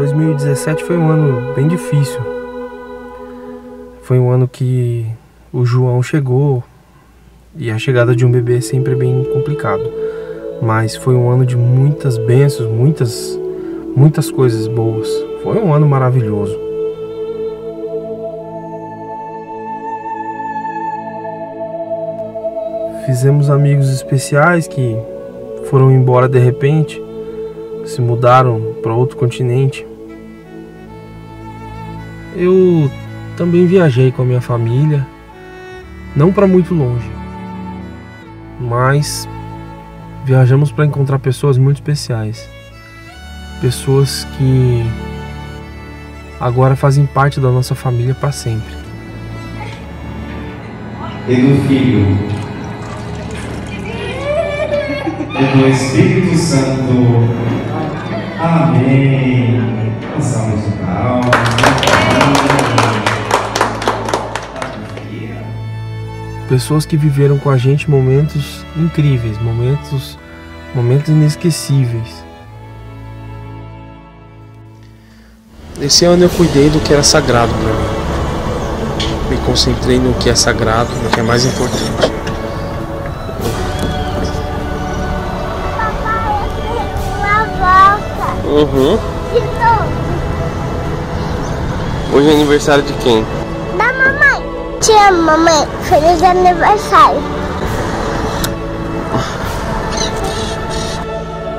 2017 foi um ano bem difícil. Foi um ano que o João chegou e a chegada de um bebê é sempre bem complicado. Mas foi um ano de muitas bênçãos, muitas, muitas coisas boas. Foi um ano maravilhoso. Fizemos amigos especiais que foram embora de repente, se mudaram para outro continente. Eu também viajei com a minha família, não para muito longe, mas viajamos para encontrar pessoas muito especiais. Pessoas que agora fazem parte da nossa família para sempre. E do Filho, e do Espírito Santo. Amém. Passamos de palmas. Pessoas que viveram com a gente momentos incríveis, momentos, momentos inesquecíveis. Esse ano eu cuidei do que era sagrado para mim. Me concentrei no que é sagrado, no que é mais importante. Uhum. Hoje é aniversário de quem? Da mamãe. Te amo, mamãe. Feliz aniversário.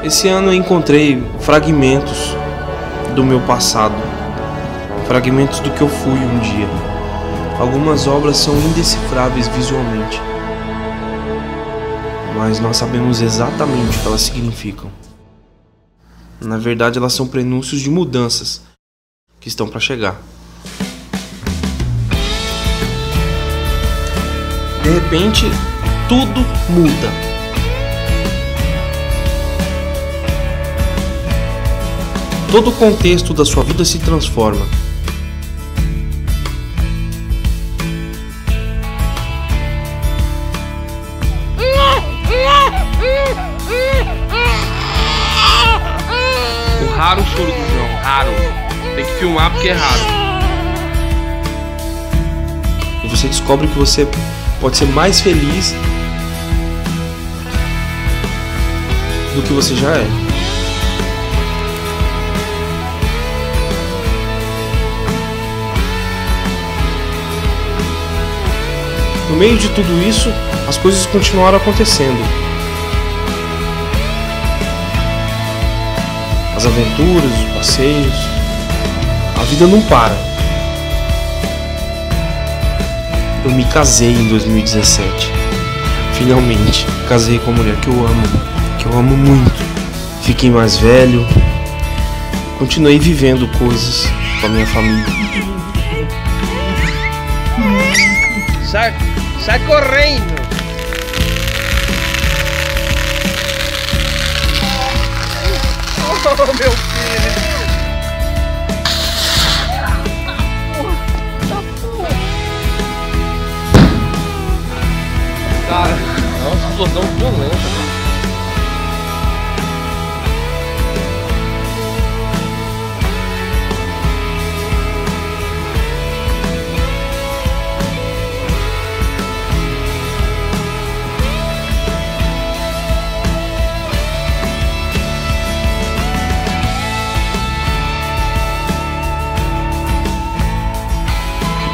Esse ano eu encontrei fragmentos do meu passado, fragmentos do que eu fui um dia. Algumas obras são indecifráveis visualmente, mas nós sabemos exatamente o que elas significam. Na verdade, elas são prenúncios de mudanças que estão para chegar. De repente, tudo muda. Todo o contexto da sua vida se transforma. O raro choro do João, raro. Tem que filmar porque é raro. E você descobre que você pode ser mais feliz do que você já é. No meio de tudo isso, as coisas continuaram acontecendo. As aventuras, os passeios, a vida não para. Eu me casei em 2017. Finalmente, casei com a mulher que eu amo, que eu amo muito. Fiquei mais velho. Continuei vivendo coisas com a minha família. Sai, sai correndo! Meu filho! Cara, é uma explosão violenta.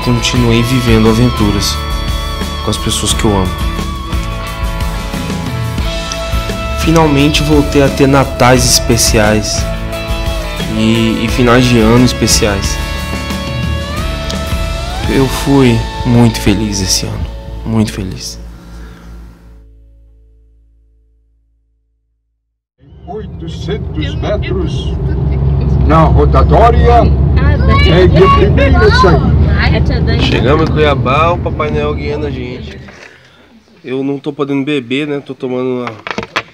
Continuei vivendo aventuras com as pessoas que eu amo. Finalmente voltei a ter natais especiais e, e finais de ano especiais. Eu fui muito feliz esse ano, muito feliz. 800 metros na rotatória é de primeira saída. Chegamos em Cuiabá, o Papai Noel guiando a gente. Eu não tô podendo beber, né? Tô tomando uma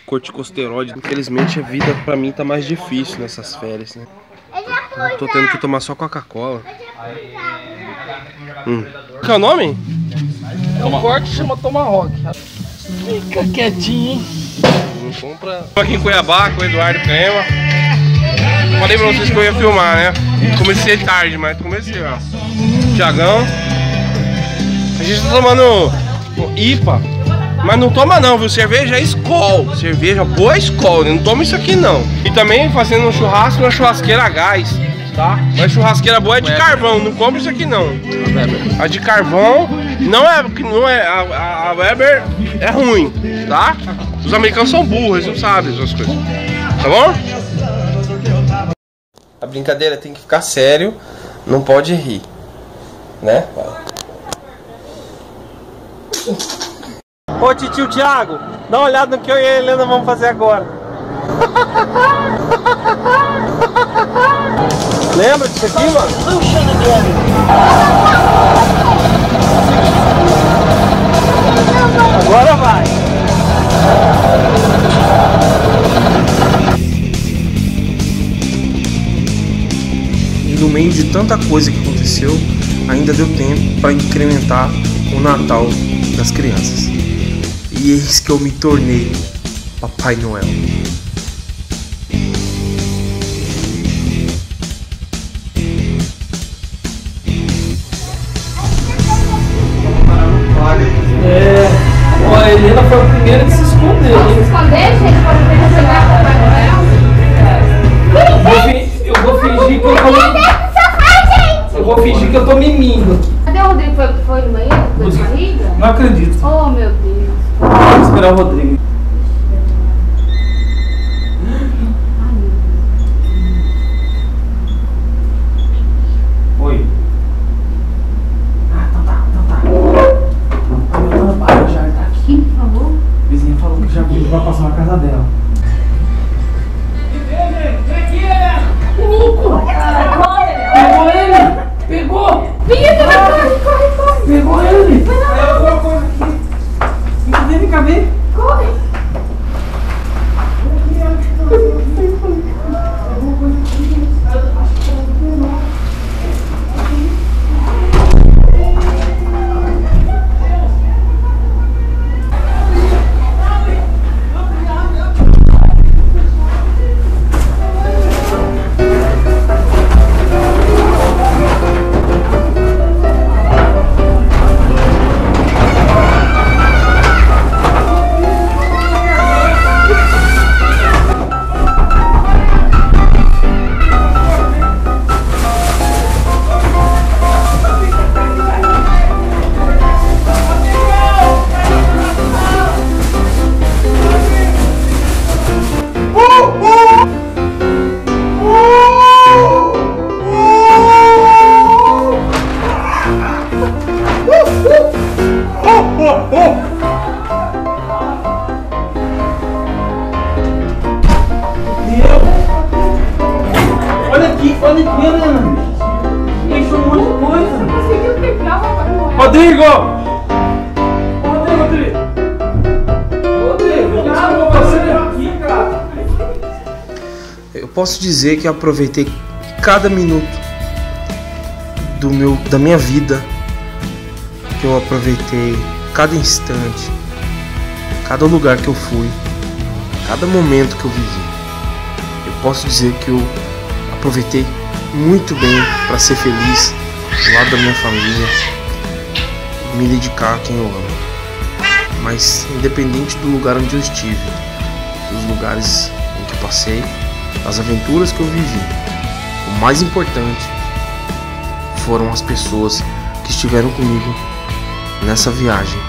corticosteroide. Infelizmente a vida pra mim tá mais difícil nessas férias, né? Eu tô tendo que tomar só Coca-Cola. Hum. Qual é o nome? É um corte que chama Tomahawk. Fica quietinho, hein? Não compra. Tô aqui em Cuiabá com o Eduardo Crema. falei pra vocês que eu ia filmar, né? Comecei tarde, mas comecei, ó. Tiagão. A gente tá tomando IPA. Mas não toma não, viu? Cerveja é Skol. Cerveja boa Skol, né? Não toma isso aqui não. E também fazendo um churrasco na churrasqueira a gás, tá? Mas churrasqueira boa é de carvão, não compra isso aqui não. A de carvão não é, não é a, a Weber é ruim, tá? Os americanos são burros, eles não sabem essas coisas. Tá bom? A brincadeira tem que ficar sério, não pode rir, né? Ô tio Thiago, dá uma olhada no que eu e a Helena vamos fazer agora. Lembra disso aqui, mano? Agora vai. No meio de tanta coisa que aconteceu, ainda deu tempo para incrementar o Natal das crianças. E eis que eu me tornei Papai Noel. É. A Helena foi a primeira que se que eu tô mimindo. Cadê o Rodrigo? Foi, foi no banheiro? Foi de barriga? Não acredito. Oh, meu Deus. Vou esperar o Rodrigo. Rodrigo! Você cara? Eu posso dizer que eu aproveitei cada minuto do meu, da minha vida, que eu aproveitei cada instante, cada lugar que eu fui, cada momento que eu vivi. Eu posso dizer que eu aproveitei muito bem para ser feliz do lado da minha família, me dedicar a quem eu amo. Mas independente do lugar onde eu estive, dos lugares em que passei, das aventuras que eu vivi, o mais importante foram as pessoas que estiveram comigo nessa viagem.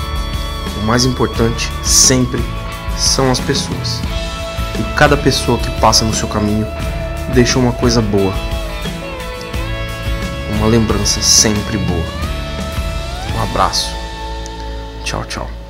O mais importante sempre são as pessoas. E cada pessoa que passa no seu caminho deixa uma coisa boa. Uma lembrança sempre boa. Abraço. Tchau, tchau.